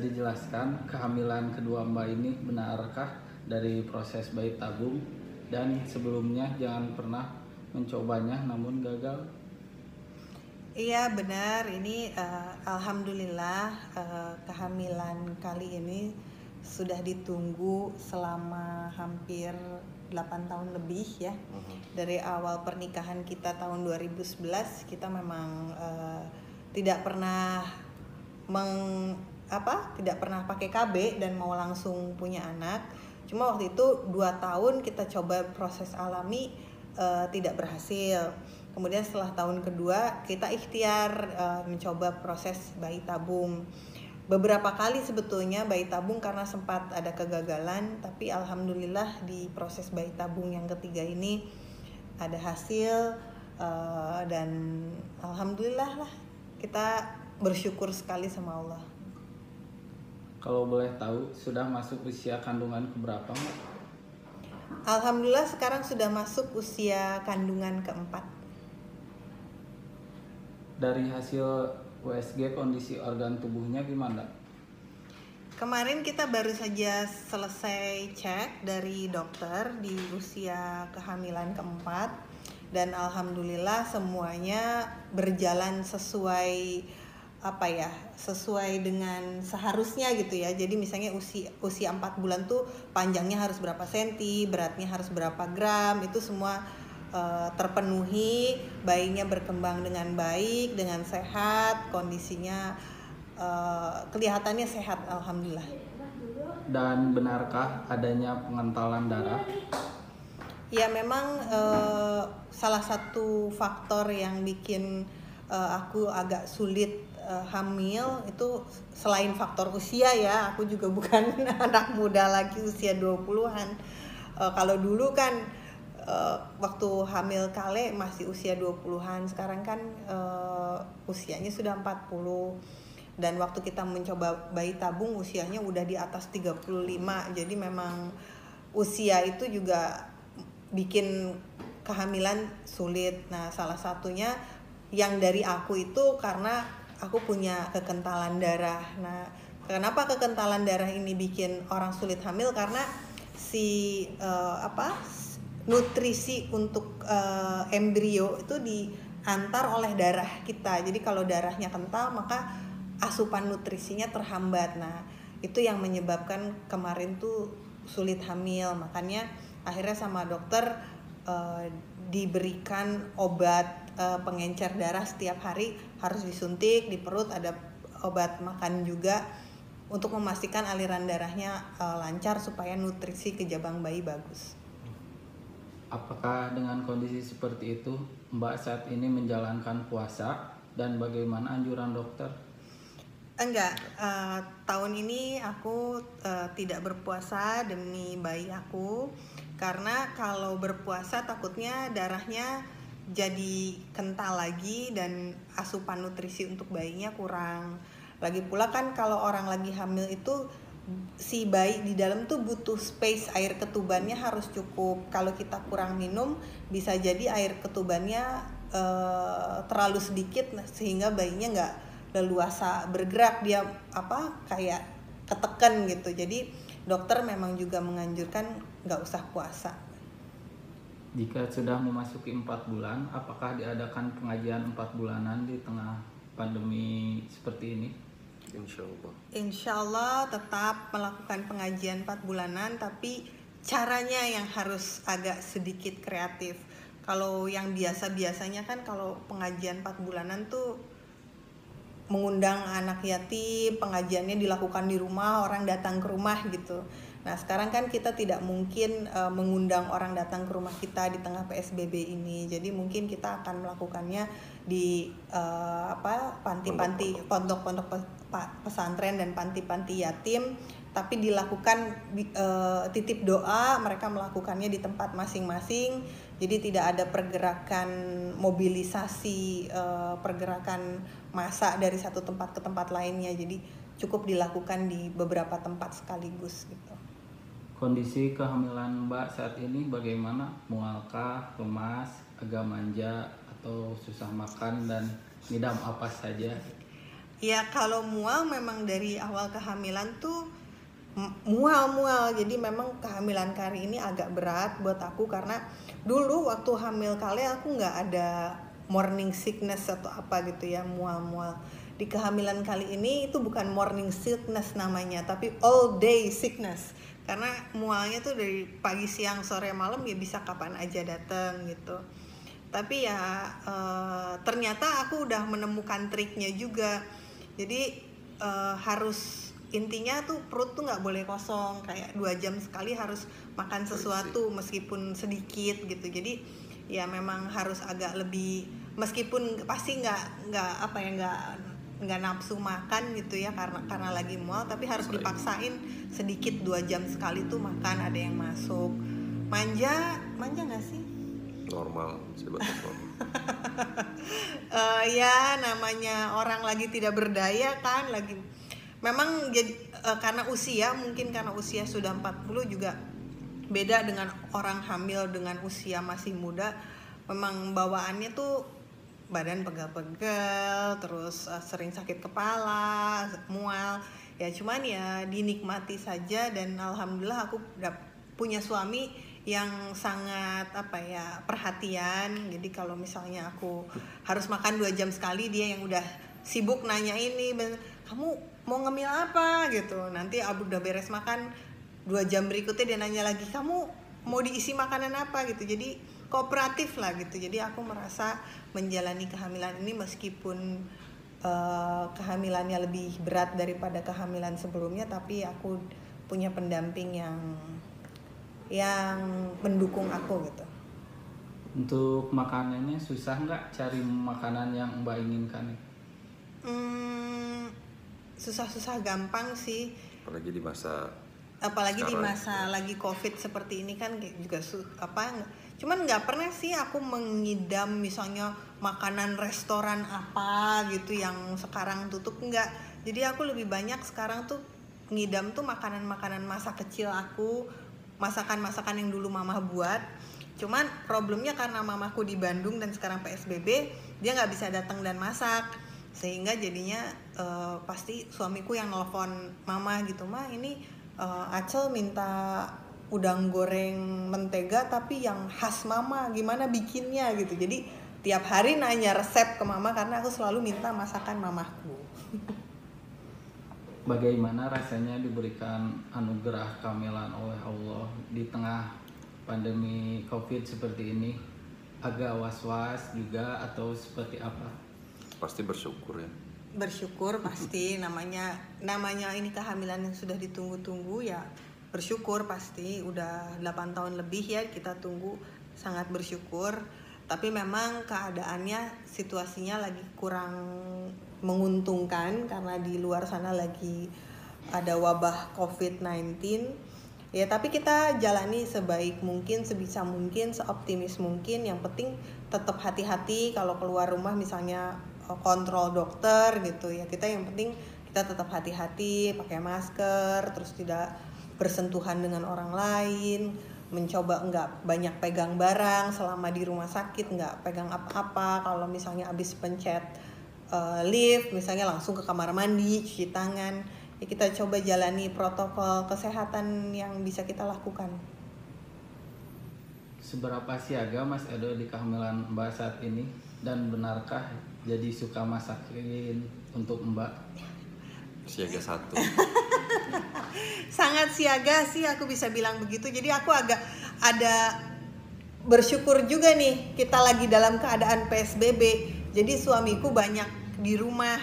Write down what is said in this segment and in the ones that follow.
Bisa dijelaskan kehamilan kedua Mbak ini benarkah dari proses bayi tabung dan sebelumnya jangan pernah mencobanya namun gagal? Iya benar, ini uh, alhamdulillah uh, kehamilan kali ini sudah ditunggu selama hampir 8 tahun lebih ya. Dari awal pernikahan kita tahun 2011 kita memang uh, tidak pernah meng apa? tidak pernah pakai KB dan mau langsung punya anak. Cuma waktu itu dua tahun kita coba proses alami uh, tidak berhasil Kemudian setelah tahun kedua kita ikhtiar uh, mencoba proses bayi tabung. Beberapa kali sebetulnya bayi tabung karena sempat ada kegagalan, tapi alhamdulillah di proses bayi tabung yang ketiga ini ada hasil uh, dan alhamdulillah lah kita bersyukur sekali sama Allah. Kalau boleh tahu sudah masuk usia kandungan keberapa Mbak? Alhamdulillah sekarang sudah masuk usia kandungan keempat dari hasil USG kondisi organ tubuhnya gimana? Kemarin kita baru saja selesai cek dari dokter di usia kehamilan keempat dan alhamdulillah semuanya berjalan sesuai apa ya sesuai dengan seharusnya gitu ya jadi misalnya usia usia 4 bulan tuh panjangnya harus berapa senti beratnya harus berapa gram itu semua uh, terpenuhi, bayinya berkembang dengan baik, dengan sehat, kondisinya uh, kelihatannya sehat, alhamdulillah. Dan benarkah adanya pengentalan darah? Ya memang uh, salah satu faktor yang bikin uh, aku agak sulit uh, hamil itu selain faktor usia ya, aku juga bukan anak muda lagi usia 20-an. Uh, kalau dulu kan uh, waktu hamil kale masih usia 20-an sekarang kan uh, usianya sudah 40 dan waktu kita mencoba bayi tabung usianya udah di atas 35 jadi memang usia itu juga bikin kehamilan sulit. Nah salah satunya yang dari aku itu karena aku punya kekentalan darah nah kenapa kekentalan darah ini bikin orang sulit hamil karena si uh, apa nutrisi untuk uh, embrio itu diantar oleh darah kita. Jadi kalau darahnya kental maka asupan nutrisinya terhambat. Nah, itu yang menyebabkan kemarin tuh sulit hamil. Makanya akhirnya sama dokter uh, diberikan obat uh, pengencer darah setiap hari harus disuntik di perut ada obat makan juga untuk memastikan aliran darahnya uh, lancar supaya nutrisi ke jabang bayi bagus. Apakah dengan kondisi seperti itu Mbak saat ini menjalankan puasa dan bagaimana anjuran dokter? Enggak, uh, tahun ini aku uh, tidak berpuasa demi bayi aku karena kalau berpuasa takutnya darahnya jadi kental lagi dan asupan nutrisi untuk bayinya kurang. Lagi pula kan kalau orang lagi hamil itu si bayi di dalam tuh butuh space air ketubannya harus cukup. Kalau kita kurang minum bisa jadi air ketubannya uh, terlalu sedikit sehingga bayinya nggak leluasa bergerak dia apa kayak ketekan gitu. Jadi dokter memang juga menganjurkan nggak usah puasa. Jika sudah memasuki empat bulan, apakah diadakan pengajian empat bulanan di tengah pandemi seperti ini? Insya Allah. Insya Allah tetap melakukan pengajian 4 bulanan, tapi caranya yang harus agak sedikit kreatif. Kalau yang biasa-biasanya kan kalau pengajian 4 bulanan tuh mengundang anak yatim, pengajiannya dilakukan di rumah, orang datang ke rumah gitu. Nah, sekarang kan kita tidak mungkin uh, mengundang orang datang ke rumah kita di tengah PSBB ini. Jadi mungkin kita akan melakukannya di uh, apa panti-panti pondok-pondok. pesantren dan panti-panti yatim. Tapi dilakukan uh, titip doa mereka melakukannya di tempat masing-masing. Jadi tidak ada pergerakan mobilisasi uh, pergerakan masa dari satu tempat ke tempat lainnya. Jadi cukup dilakukan di beberapa tempat sekaligus gitu kondisi kehamilan Mbak saat ini bagaimana mualkah lemas agak manja atau susah makan dan ngidam apa saja Ya kalau mual memang dari awal kehamilan tuh mual-mual. Jadi memang kehamilan kali ini agak berat buat aku karena dulu waktu hamil kali aku nggak ada morning sickness atau apa gitu ya mual-mual. Di kehamilan kali ini itu bukan morning sickness namanya, tapi all day sickness. Karena mualnya tuh dari pagi, siang, sore, malam ya bisa kapan aja datang gitu. Tapi ya eh, ternyata aku udah menemukan triknya juga. Jadi eh, harus intinya tuh perut tuh nggak boleh kosong. Kayak dua jam sekali harus makan sesuatu meskipun sedikit gitu. Jadi ya memang harus agak lebih meskipun pasti nggak nggak apa ya nggak nggak nafsu makan gitu ya karena karena lagi mual tapi harus dipaksain sedikit dua jam sekali tuh makan ada yang masuk. Manja manja nggak sih? Normal sebatas normal. Eh, ya namanya orang lagi tidak berdaya kan lagi. Memang jadi eh, karena usia mungkin karena usia sudah 40 juga beda dengan orang hamil dengan usia masih muda. Memang bawaannya tuh badan pegal-pegal terus eh, sering sakit kepala mual. Ya cuman ya dinikmati saja dan alhamdulillah aku udah punya suami yang sangat apa ya perhatian. Jadi kalau misalnya aku harus makan dua jam sekali dia yang udah sibuk nanya ini "Ben, kamu mau ngemil apa? Gitu. Nanti abu udah beres makan dua jam berikutnya dia nanya lagi kamu mau diisi makanan apa? Gitu. Jadi kooperatif lah gitu. Jadi aku merasa menjalani kehamilan ini meskipun eh, kehamilannya lebih berat daripada kehamilan sebelumnya tapi aku punya pendamping yang yang mendukung aku gitu. Untuk makanannya susah nggak cari makanan yang Mbak inginkan? Hmm, susah-susah gampang sih. Apalagi di masa apalagi di Sekarang, masa lagi covid seperti ini kan juga su apa cuman nggak pernah sih aku mengidam misalnya makanan restoran apa gitu yang sekarang tutup nggak. Jadi aku lebih banyak sekarang tuh ngidam tuh makanan-makanan masa kecil aku masakan-masakan yang dulu mama buat. Cuman problemnya karena mamaku di Bandung dan sekarang PSBB dia nggak bisa datang dan masak. Sehingga jadinya eh, pasti suamiku yang nelfon mama gitu mah ini eh, Acel minta udang goreng mentega tapi yang khas mama gimana bikinnya gitu jadi tiap hari nanya resep ke mama karena aku selalu minta masakan mamaku Bagaimana rasanya diberikan anugerah kehamilan oleh Allah di tengah pandemi COVID seperti ini? Agak was-was juga atau seperti apa? pasti bersyukur ya bersyukur pasti namanya namanya ini kehamilan yang sudah ditunggu-tunggu ya bersyukur pasti udah 8 tahun lebih ya kita tunggu sangat bersyukur. Tapi memang keadaannya situasinya lagi kurang menguntungkan karena di luar sana lagi ada wabah COVID-19 ya tapi kita jalani sebaik mungkin sebisa mungkin seoptimis mungkin. Yang penting tetap hati-hati kalau keluar rumah misalnya eh, kontrol dokter gitu ya. Kita yang penting kita tetap hati-hati pakai masker terus tidak bersentuhan dengan orang lain mencoba nggak banyak pegang barang selama di rumah sakit nggak pegang apa-apa kalau misalnya habis pencet eh, lift misalnya langsung ke kamar mandi cuci tangan ya kita coba jalani protokol kesehatan yang bisa kita lakukan Seberapa siaga Mas Edo di kehamilan Mbak saat ini? Dan benarkah jadi suka masakin untuk Mbak? siaga satu sangat siaga sih aku bisa bilang begitu. Jadi aku agak ada bersyukur juga nih kita lagi dalam keadaan PSBB jadi suamiku banyak di rumah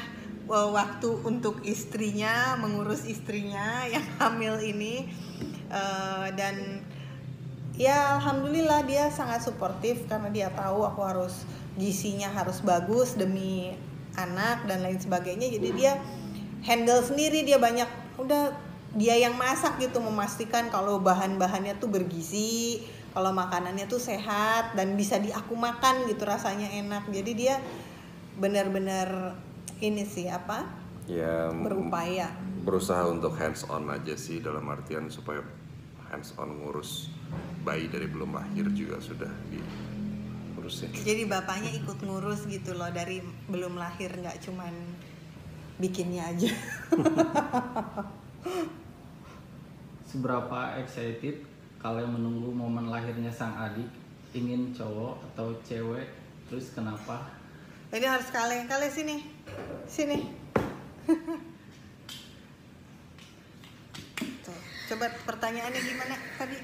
eh, waktu untuk istrinya mengurus istrinya yang hamil ini. Eh, dan ya alhamdulillah dia sangat suportif karena dia tahu aku harus gisinya harus bagus demi anak dan lain sebagainya. Jadi dia handle sendiri dia banyak udah dia yang masak gitu memastikan kalau bahan-bahannya tuh bergizi kalau makanannya tuh sehat dan bisa di aku makan gitu rasanya enak. Jadi dia benar-benar ini sih apa? Ya berupaya. berusaha untuk hands on aja sih dalam artian supaya hands on ngurus bayi dari belum lahir juga sudah diurusin. Jadi bapaknya ikut ngurus gitu loh dari belum lahir nggak cuman bikinnya aja Seberapa excited kalian menunggu momen lahirnya sang adik? Ingin cowok atau cewek? Terus kenapa? ini harus kalian kalian sini sini Tuh, coba pertanyaannya gimana tadi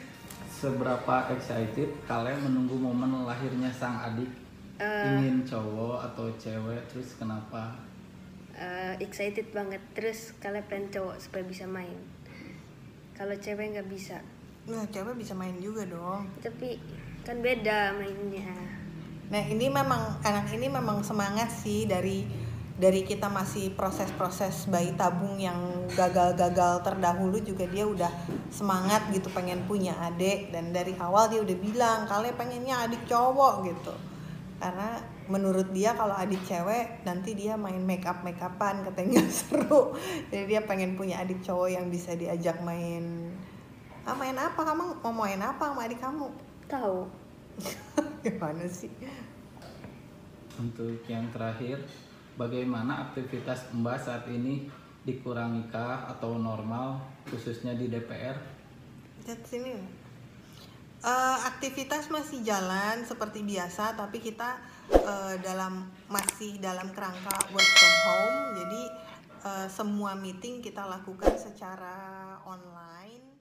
Seberapa excited kalian menunggu momen lahirnya sang adik? Eh. Ingin cowok atau cewek? Terus kenapa? Eh, excited banget. Terus kalian pengen cowok supaya bisa main. Kalau cewek nggak bisa. Nah cewek bisa main juga dong. Tapi kan beda mainnya. Nah ini memang anak ini memang semangat sih dari dari kita masih proses-proses bayi tabung yang gagal-gagal terdahulu juga dia udah semangat gitu pengen punya adik. Dan dari awal dia udah bilang kalian pengennya adik cowok gitu karena menurut dia kalau adik cewek nanti dia main make up make upan katanya seru. Jadi dia pengen punya adik cowok yang bisa diajak main ah main apa? Kamu mau main apa sama adik kamu? Tahu. Gimana sih? Untuk yang terakhir, bagaimana aktivitas Mbak saat ini dikurangi kah atau normal khususnya di DPR? Lihat sini. Eh, aktivitas masih jalan seperti biasa, tapi kita eh, dalam masih dalam kerangka work from home. Jadi eh, semua meeting kita lakukan secara online.